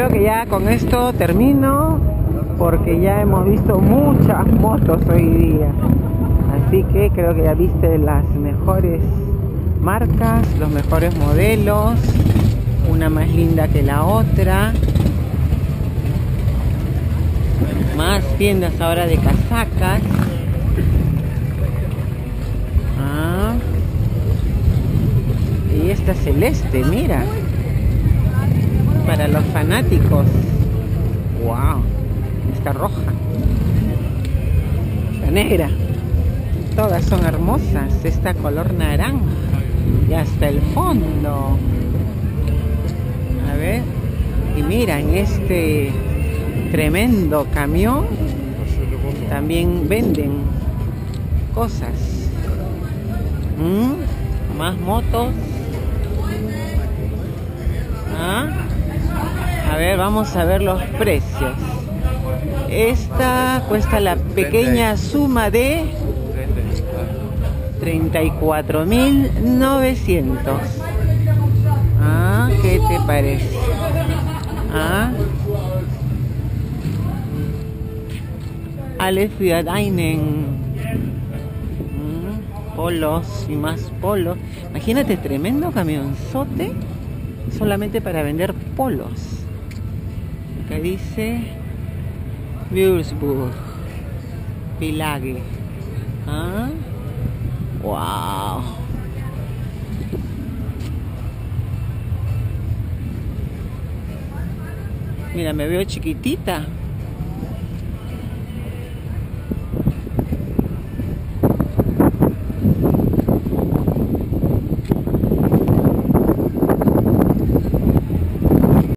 creo que ya con esto termino porque ya hemos visto muchas motos hoy día. Así que creo que ya viste las mejores marcas, los mejores modelos, una más linda que la otra. Más tiendas ahora de casacas. Ah. Y esta celeste, mira. Para los fanáticos. Wow. Esta roja. La negra. Todas son hermosas. Esta color naranja. Y hasta el fondo. A ver. Y mira, en este tremendo camión también venden cosas. ¿Mm? Más motos. ¿Ah? A ver, vamos a ver los precios. Esta cuesta la pequeña suma de 34.900. Ah, ¿qué te parece? Ah. Einen. Mm, polos y más polos. Imagínate, tremendo camionzote solamente para vender polos. Que dice Würzburg, Pilage. ¿Ah? ¡Wow! Mira, me veo chiquitita.